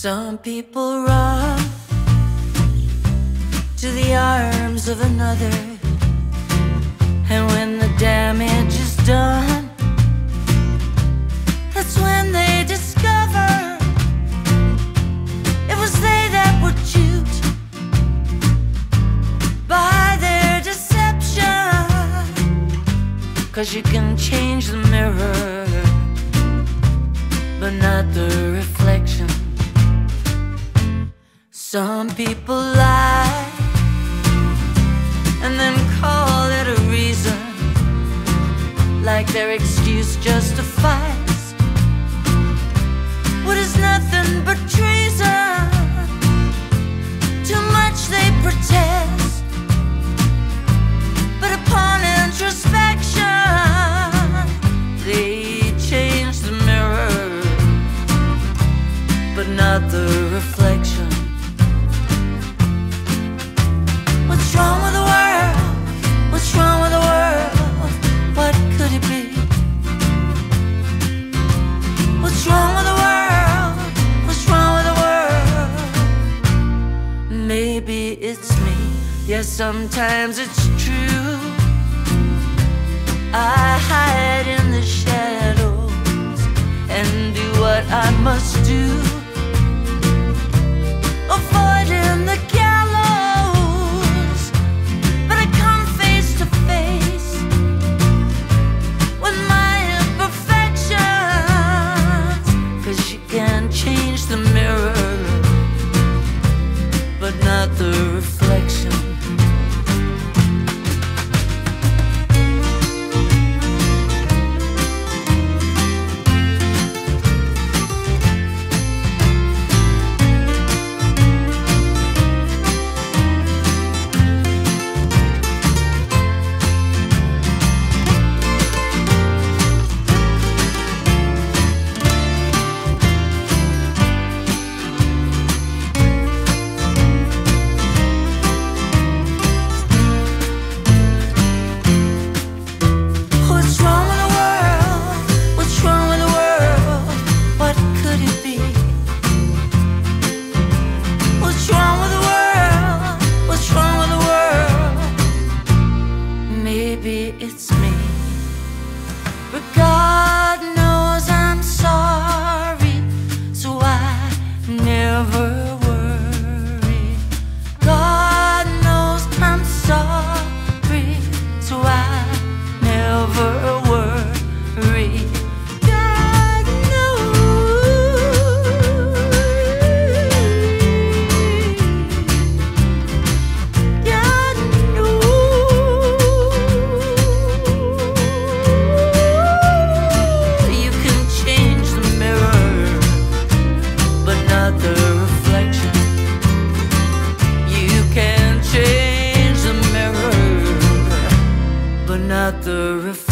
Some people run to the arms of another, and when the damage is done, that's when they discover it was they that were duped by their deception. Cause you can change the mirror, Some people lie and then call it a reason, like their excuse justifies what is nothing but treason. Too much they protest, but upon introspection, they change the mirror, but not the reflection. Maybe it's me. Yes, sometimes it's true. I hide in Maybe it's me. But mirror, the reflection.